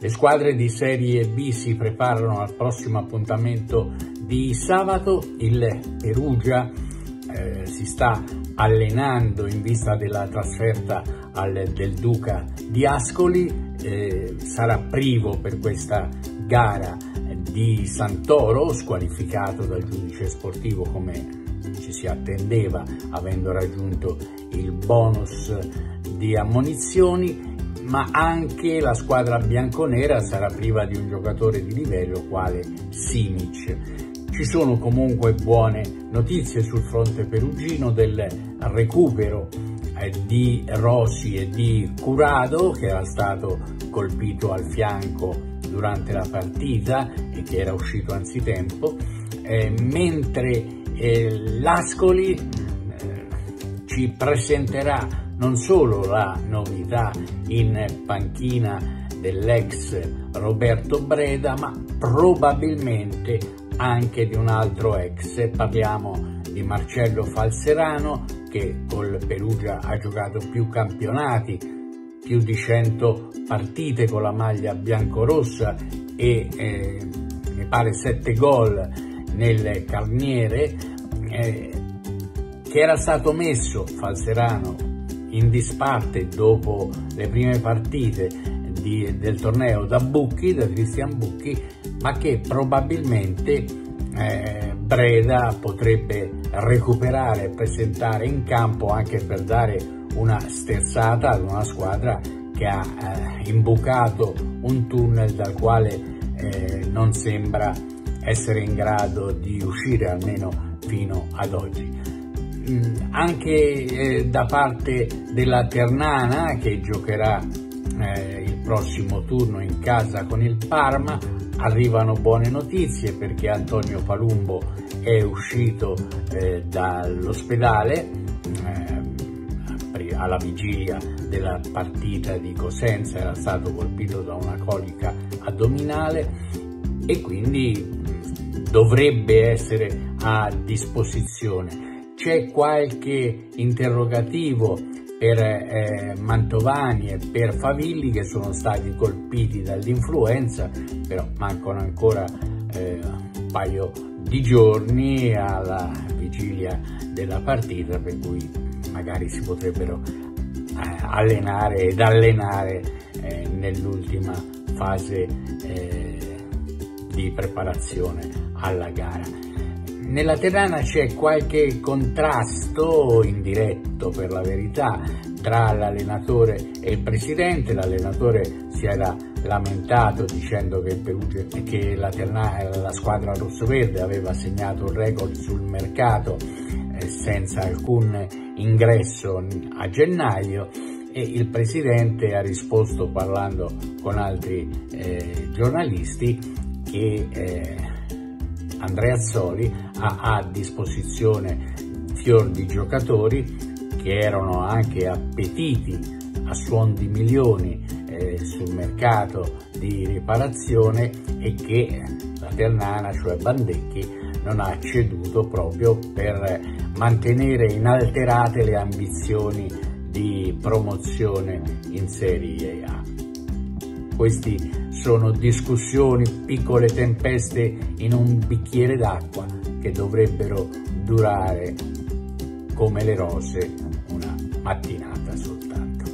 Le squadre di Serie B si preparano al prossimo appuntamento di sabato. Il Perugia eh, si sta allenando in vista della trasferta al, del Duca di Ascoli. Eh, sarà privo per questa gara di Santoro, squalificato dal giudice sportivo come ci si attendeva, avendo raggiunto il bonus di ammonizioni ma anche la squadra bianconera sarà priva di un giocatore di livello quale Simic. Ci sono comunque buone notizie sul fronte perugino del recupero eh, di Rossi e di Curado che era stato colpito al fianco durante la partita e che era uscito anzitempo, eh, mentre l'Ascoli eh, ci presenterà non solo la novità in panchina dell'ex Roberto Breda, ma probabilmente anche di un altro ex. Parliamo di Marcello Falserano che col Perugia ha giocato più campionati, più di 100 partite con la maglia biancorossa e eh, mi pare 7 gol nel carniere, eh, che era stato messo Falserano in disparte dopo le prime partite di, del torneo da Bucchi, da Cristian Bucchi, ma che probabilmente eh, Breda potrebbe recuperare e presentare in campo anche per dare una sterzata ad una squadra che ha eh, imbucato un tunnel dal quale eh, non sembra essere in grado di uscire almeno fino ad oggi. Mm, anche eh, da parte della Ternana che giocherà eh, il prossimo turno in casa con il Parma arrivano buone notizie perché Antonio Palumbo è uscito eh, dall'ospedale eh, alla vigilia della partita di Cosenza era stato colpito da una colica addominale e quindi dovrebbe essere a disposizione. C'è qualche interrogativo per eh, Mantovani e per Favilli che sono stati colpiti dall'influenza, però mancano ancora eh, un paio di giorni alla vigilia della partita, per cui magari si potrebbero eh, allenare ed allenare eh, nell'ultima fase eh, di preparazione alla gara. Nella Terrana c'è qualche contrasto indiretto per la verità tra l'allenatore e il presidente, l'allenatore si era lamentato dicendo che, Perugia, che la, Terrana, la squadra rossoverde aveva segnato un record sul mercato eh, senza alcun ingresso a gennaio e il presidente ha risposto parlando con altri eh, giornalisti che eh, Andrea Azzoli ha a disposizione fior di giocatori che erano anche appetiti a suon di milioni eh, sul mercato di riparazione e che la Ternana, cioè Bandecchi, non ha ceduto proprio per mantenere inalterate le ambizioni di promozione in Serie A. Questi sono discussioni, piccole tempeste in un bicchiere d'acqua che dovrebbero durare come le rose una mattinata soltanto.